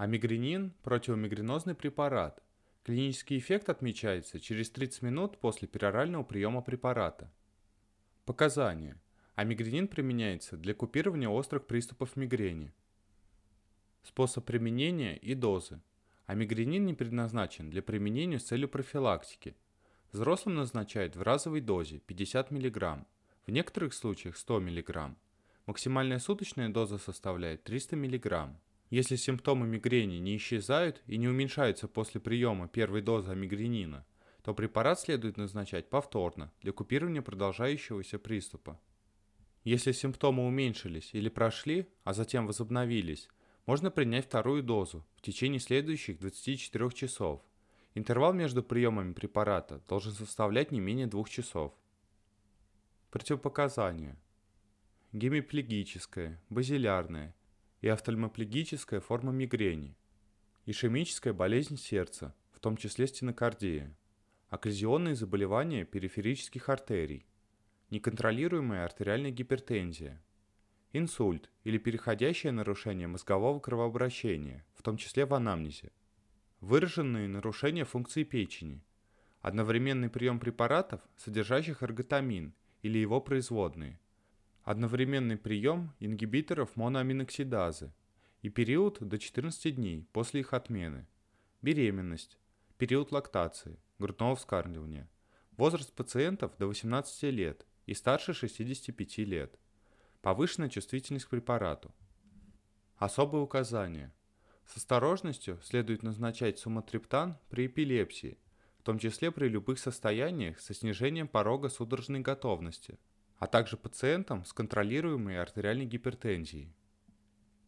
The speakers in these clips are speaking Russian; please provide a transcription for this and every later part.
Амигренин – противомигренозный препарат. Клинический эффект отмечается через 30 минут после перорального приема препарата. Показания. Амигренин применяется для купирования острых приступов мигрени. Способ применения и дозы. Амигренин не предназначен для применения с целью профилактики. Взрослым назначают в разовой дозе 50 мг, в некоторых случаях 100 мг. Максимальная суточная доза составляет 300 мг. Если симптомы мигрени не исчезают и не уменьшаются после приема первой дозы амигренина, то препарат следует назначать повторно для купирования продолжающегося приступа. Если симптомы уменьшились или прошли, а затем возобновились, можно принять вторую дозу в течение следующих 24 часов. Интервал между приемами препарата должен составлять не менее 2 часов. Противопоказания. Гемиплегическая, базилярная и офтальмоплегическая форма мигрени, ишемическая болезнь сердца, в том числе стенокардия, окклюзионные заболевания периферических артерий, неконтролируемая артериальная гипертензия, инсульт или переходящее нарушение мозгового кровообращения, в том числе в анамнезе, выраженные нарушения функции печени, одновременный прием препаратов, содержащих эрготамин или его производные – одновременный прием ингибиторов моноаминоксидазы и период до 14 дней после их отмены, беременность, период лактации, грудного вскармливания, возраст пациентов до 18 лет и старше 65 лет, повышенная чувствительность к препарату. Особые указания. С осторожностью следует назначать суматриптан при эпилепсии, в том числе при любых состояниях со снижением порога судорожной готовности – а также пациентам с контролируемой артериальной гипертензией.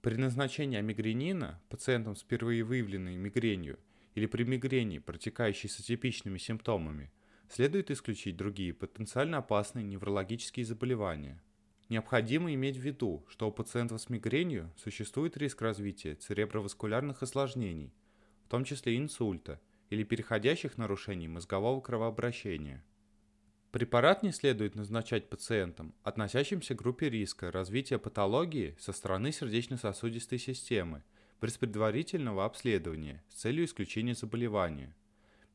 При назначении амигренина пациентам с впервые выявленной мигренью или при мигрени, протекающей с атипичными симптомами, следует исключить другие потенциально опасные неврологические заболевания. Необходимо иметь в виду, что у пациентов с мигренью существует риск развития цереброваскулярных осложнений, в том числе инсульта или переходящих нарушений мозгового кровообращения – Препарат не следует назначать пациентам, относящимся к группе риска развития патологии со стороны сердечно-сосудистой системы, без предварительного обследования с целью исключения заболевания.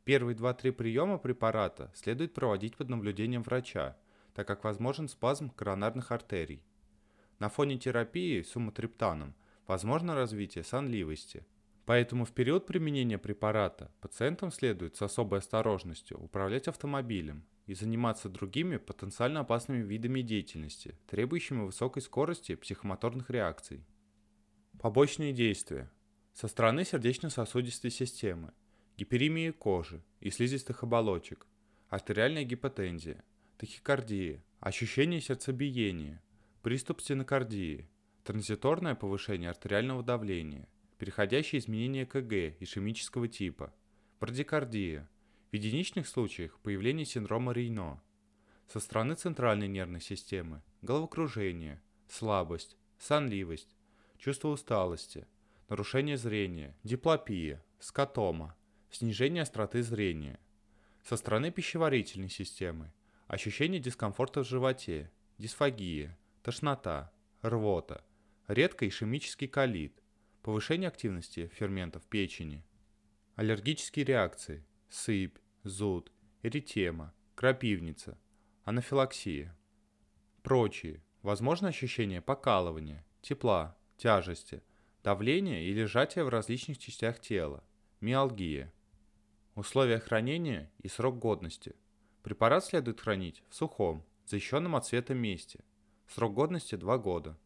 Первые 2-3 приема препарата следует проводить под наблюдением врача, так как возможен спазм коронарных артерий. На фоне терапии суматриптаном возможно развитие сонливости. Поэтому в период применения препарата пациентам следует с особой осторожностью управлять автомобилем, и заниматься другими потенциально опасными видами деятельности, требующими высокой скорости психомоторных реакций. Побочные действия. Со стороны сердечно-сосудистой системы, гиперемии кожи и слизистых оболочек, артериальная гипотензия, тахикардия, ощущение сердцебиения, приступ стенокардии, транзиторное повышение артериального давления, переходящее изменение КГ ишемического типа, брадикардия – в единичных случаях появление синдрома Рейно. Со стороны центральной нервной системы головокружение, слабость, сонливость, чувство усталости, нарушение зрения, диплопия, скотома, снижение остроты зрения. Со стороны пищеварительной системы ощущение дискомфорта в животе, дисфагия, тошнота, рвота, редко ишемический колит, повышение активности ферментов печени. Аллергические реакции – сыпь, зуд, эритема, крапивница, анафилаксия. Прочие. Возможно ощущение покалывания, тепла, тяжести, давления или сжатия в различных частях тела, миалгия. Условия хранения и срок годности. Препарат следует хранить в сухом, защищенном от света месте. Срок годности 2 года.